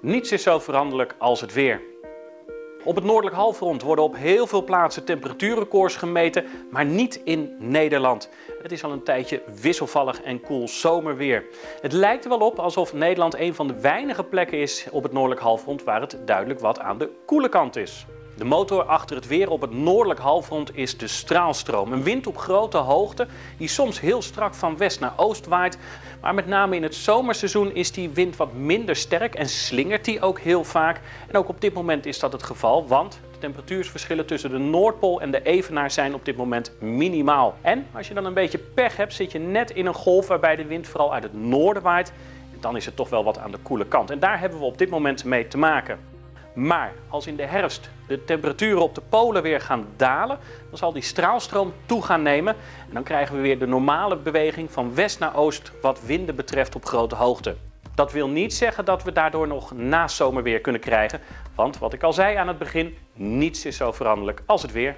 Niets is zo veranderlijk als het weer. Op het noordelijk halfrond worden op heel veel plaatsen temperatuurrecords gemeten, maar niet in Nederland. Het is al een tijdje wisselvallig en koel zomerweer. Het lijkt er wel op alsof Nederland een van de weinige plekken is op het noordelijk halfrond waar het duidelijk wat aan de koele kant is. De motor achter het weer op het noordelijk halfrond is de straalstroom. Een wind op grote hoogte die soms heel strak van west naar oost waait. Maar met name in het zomerseizoen is die wind wat minder sterk en slingert die ook heel vaak. En ook op dit moment is dat het geval, want de temperatuursverschillen tussen de Noordpool en de Evenaar zijn op dit moment minimaal. En als je dan een beetje pech hebt, zit je net in een golf waarbij de wind vooral uit het noorden waait. Dan is het toch wel wat aan de koele kant. En daar hebben we op dit moment mee te maken. Maar als in de herfst de temperaturen op de polen weer gaan dalen, dan zal die straalstroom toe gaan nemen. En dan krijgen we weer de normale beweging van west naar oost wat winden betreft op grote hoogte. Dat wil niet zeggen dat we daardoor nog nazomerweer kunnen krijgen. Want wat ik al zei aan het begin, niets is zo veranderlijk als het weer.